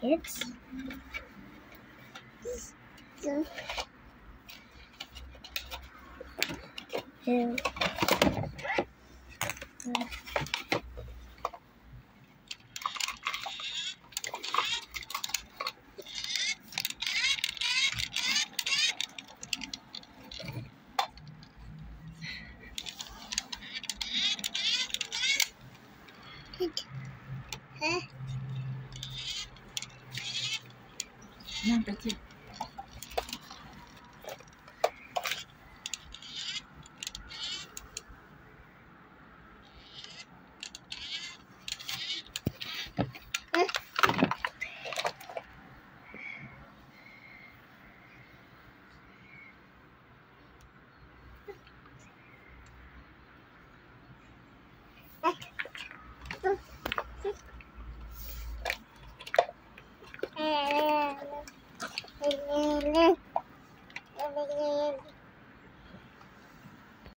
It's. Hein Viens, Çıktım. Çık. Ee,